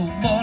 more.